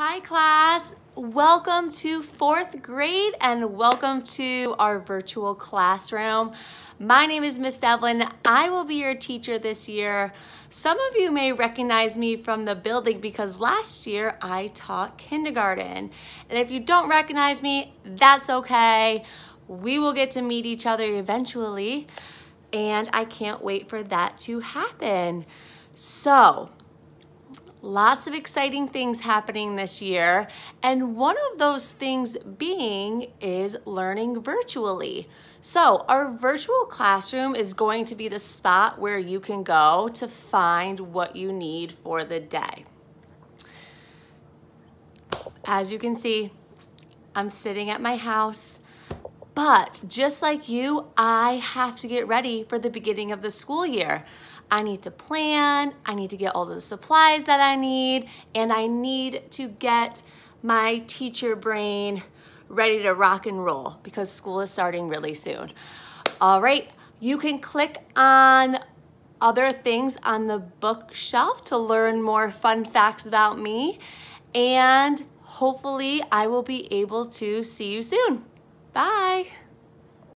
Hi class, welcome to fourth grade and welcome to our virtual classroom. My name is Miss Devlin. I will be your teacher this year. Some of you may recognize me from the building because last year I taught kindergarten. And if you don't recognize me, that's okay. We will get to meet each other eventually and I can't wait for that to happen. So, Lots of exciting things happening this year, and one of those things being is learning virtually. So, our virtual classroom is going to be the spot where you can go to find what you need for the day. As you can see, I'm sitting at my house, but just like you, I have to get ready for the beginning of the school year. I need to plan, I need to get all the supplies that I need, and I need to get my teacher brain ready to rock and roll because school is starting really soon. All right, you can click on other things on the bookshelf to learn more fun facts about me, and hopefully I will be able to see you soon. Bye.